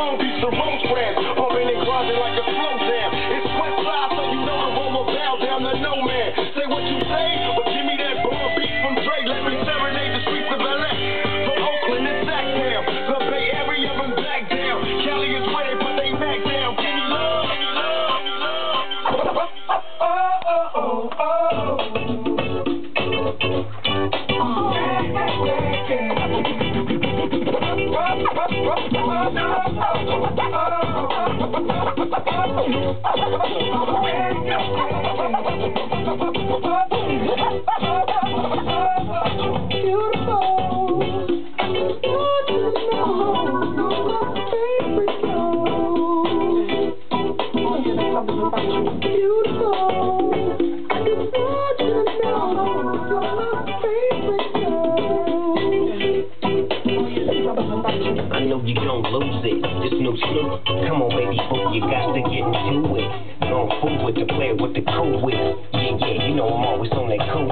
Long Beach to Rosecrans. Pumping and grinding like a slow jam. It's West Side, so you know the of bow down to no man. Say what you say, but give me that bomb beat from Dre. Let me serenade the streets of LA. From Oakland to Sacktown, the Bay Area and back down. Cali is where they put they back down. Give me love, give me love, give me love. Oh, oh, oh, oh. oh, oh. oh I know you gon' lose it. Just no Snoop. Come on, baby, you got to with the player with the cool with. Yeah, yeah, you know I'm always on that cool.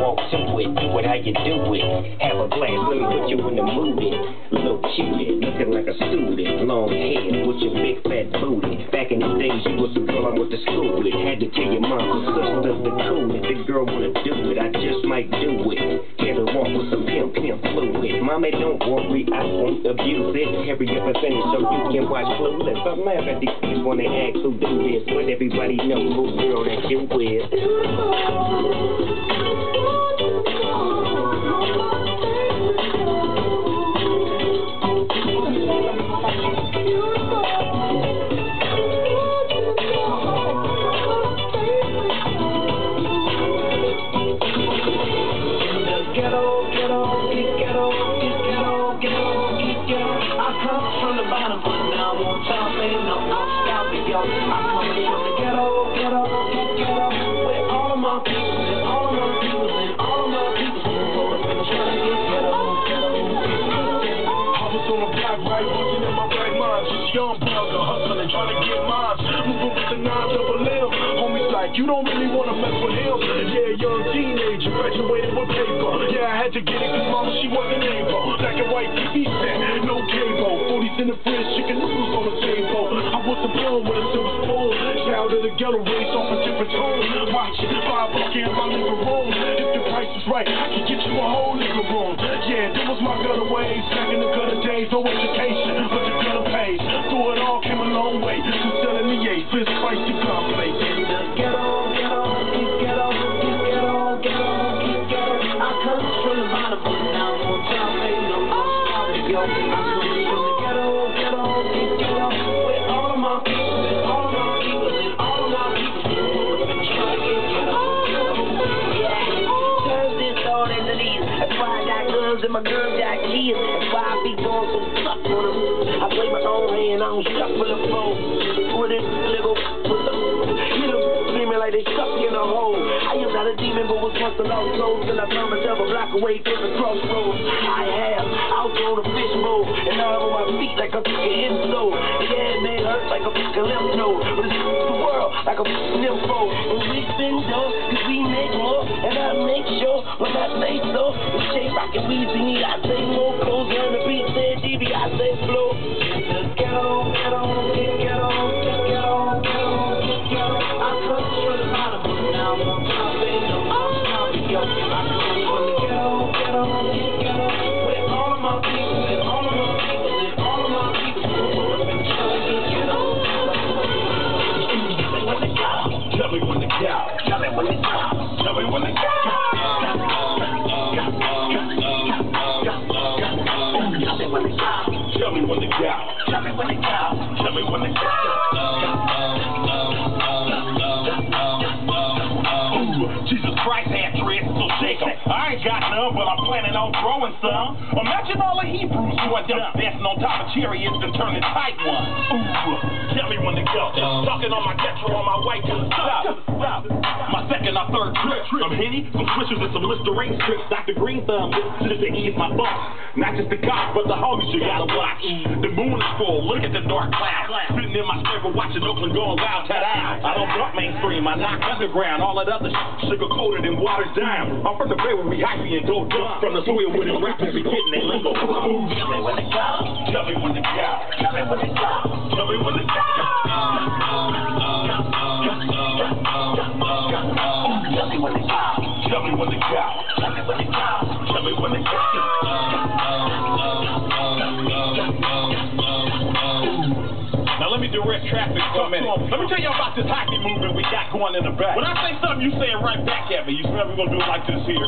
Walk to it, do it how you do it. Have a glass, let me put you in the mood. Days, was the girl I went to school with. Had to tell your mom, sister, the cool. If the girl wanna do it, I just might do it. Get her walk with some pimp, pimp fluid. Mommy, don't worry, I won't abuse it. And finish so you can watch Clueless. I laugh at these kids when they ask who do this, but everybody know who girl that you with. Right, wasn't in my right mind. Just young brother, hustling, trying to get mine. Moving with the nine double M. Homies like, you don't really wanna mess with him. Yeah, young teenager, graduated with paper. Yeah, I had to get it cause mama, she wasn't able. Black and white TV set, no cable. 40s in the fridge, chicken the ghetto, raised off a different tone. Watch it, five buck in my living room. If the price is right, I can get you a whole living room. Yeah, that was my gutter ways. Back in the gutter days, no education, but the gutter pays. Through it all, came a long way. From selling the eight, fist fight to gunplay. In the ghetto, ghetto, get ghetto, get ghetto, ghetto, get ghetto. I come from the bottom, but now I'm on top, ain't no more stopping, yo. I my girls got kids. That's why I be going so tough on them. I play my own hand, I don't shuffle the phone. Put it, little, put the, hit them, screaming like they stuck in a hole. I am not a demon, but was once a lost soul. Till I found myself a block away from the crossroads. I have outgrown a fishbowl, and now I'm on my feet like a fucking inflow. Yeah, it may hurt like a fucking lymph node, but it's the world like a nympho. And we been done, cause we make more, and I make sure when I say so, it's Jay Rock and Weezy, I say more clothes on the beat, say DB, I say flow. Just get on, get on, Tell me when to go. Ooh, Jesus Christ had dreads, so shake. I ain't got none, but I'm planning on growing some. Imagine all the Hebrews who end up dancing on top of chariots and turning tight ones. Ooh, when to go. Talking on my Tetro on my way to the. Stop. My second or third trip. Some Henny, some switches, and some Listerine strips. Dr. Green Thumb listens to ease my thoughts. Not just the cops, but the homies you gotta watch. The moon is full, look at the dark clouds. Sitting in my stable watching Oakland going wild, out. I don't talk mainstream, I knock underground. All that other shit sugar coated and watered down. I'm from the bay where we hyphy and go dumb. From the soil where the rappers be getting their lingo. Tell me when to go. Tell me when to go. Tell me when to go. Tell me when to go. Tell me what they got. Me traffic for a minute. Let me tell you about this hyphy movement we got going in the back. When I say something, you say it right back at me. You smell we're gonna do it like this here.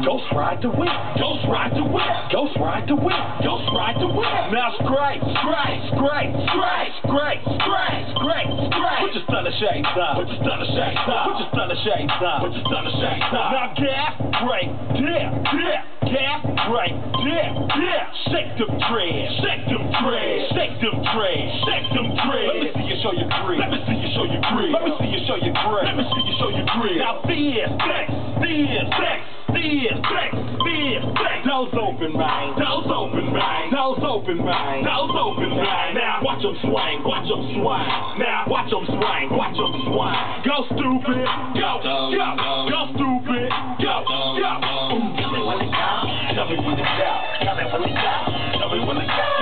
Ghost ride the whip. Ghost ride the whip. Ghost ride the whip. Ghost ride the whip. Now scrape, scrape, scrape, scrape, scrape, scrape, scrape, scrape. Put your stunner shades on. Put your stunner shades on. Put your stunner shades on. Put your stunner shades on. Now gas, brake, dip, dip. Gas, brake, dip, dip. Shake them treads. Shake them treads. Shake them treads. Shake them show your grit. Let me see you show your grit. Let me see you show your grit. Let me see you show your grit. Now this, flex, this, flex. This, flex, this, flex. Doors open, man. Doors open, man. Doors open, man. Doors open, man. Now watch them swing. Watch them swing. Now watch them swing. Watch them swing. Go stupid. Go. Go. Go stupid. Go. Go. Tell me when to go. Tell me when to go. Tell me when to go. Tell me when to go.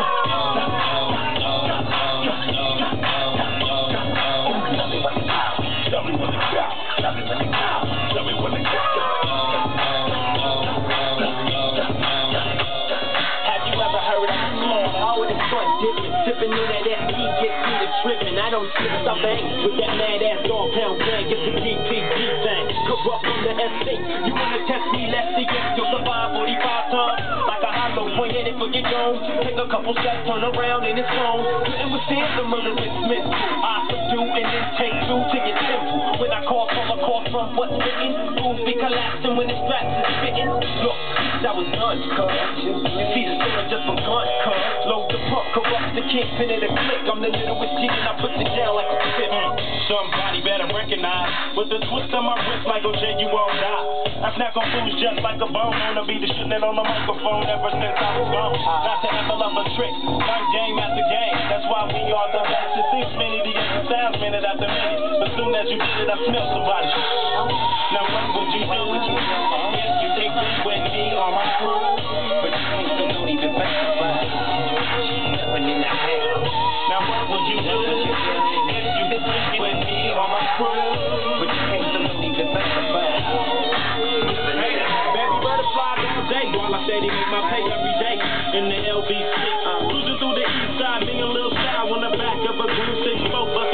In dipping, sipping on that FP, get the tripping. I don't slip, stop bang with that mad ass dog pound bang. It's the DPG thing. Corrupt from the SC. You wanna test me, let's see if you'll survive 45 times. Like a hollow point, it for your dome. Take a couple steps, turn around and it's gone. Couldn't withstand the murderous mental. I subdue and then take two to your temple. When I call from a call from what's written, fools be collapsing when the straps is spitting. Look, that was done, cuz. You see the story just begun, cuz. The kingpin of the click. I'm the littlest G and I put it down like a fifth. Somebody better recognize with the twist of my wrist, Michael J. You won't die. I snap on fools just like a bone. Wanna be the shit that on the microphone ever since I was gone. Not to ever love a trick, like game after game. That's why we are the best. It seems many get the sounds minute after minute. But soon as you did it, I smell somebody. Now what would you do? If you think this with me on my crew? Would you do? If you think with me on my crew? But you ain't still don't even think about it. Hey, all day. While I steady make my pay every day in the LBC. Cruising through the east side, me a little style on the back of a green six freestyle.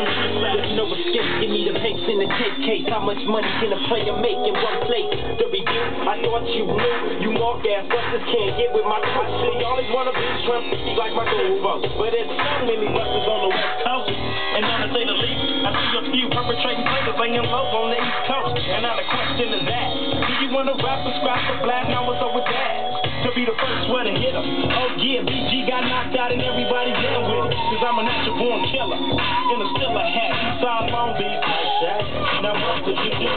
No escape, give me the pace in the tape case. How much money can a player make in one place? The review, I thought you knew. You mark ass busters can't get with my crew. See, always wanna be Trump, like my folks. But there's so many busters on the west coast. And on to say the least, I see a few perpetrating players laying low on the east coast. And now the question is that, do you wanna rap scrap or black? Now up with that? To be the first one to hit 'em. Oh yeah, BG got knocked out and everybody down with it. Cause I'm a natural born killer. In a stiller hat, Eastside Long Beach like that. Now what would you do?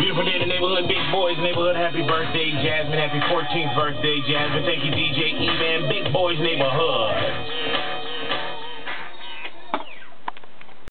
Beautiful day in the neighborhood, big boys neighborhood. Happy birthday, Jasmine. Happy 14th birthday, Jasmine. Thank you, DJ E-Man, Big Boys Neighborhood.